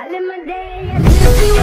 I live my day.